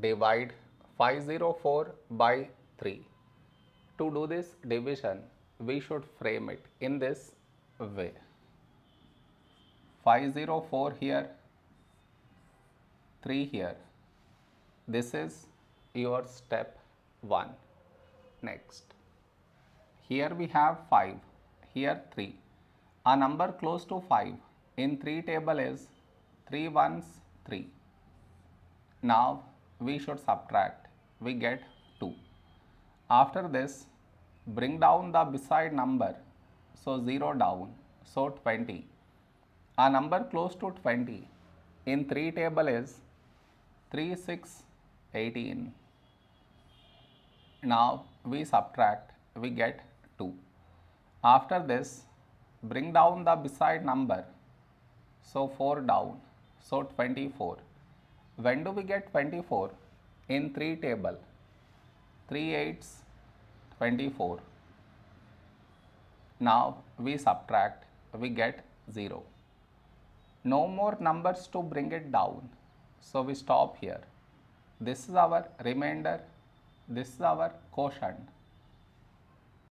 divide 504 by 3. To do this division, we should frame it in this way. 504 here, 3 here. This is your step 1. Next. Here we have 5, here 3. A number close to 5 in 3 table is 3 ones 3. Now we should subtract, we get 2. After this, bring down the beside number, so 0 down, so 20. A number close to 20 in 3 table is 3, 6, 18. Now we subtract, we get 2. After this, bring down the beside number, so 4 down, so 24. When do we get 24? In 3 table, 3 8s, 24. Now we subtract, we get 0. No more numbers to bring it down. So we stop here. This is our remainder, this is our quotient.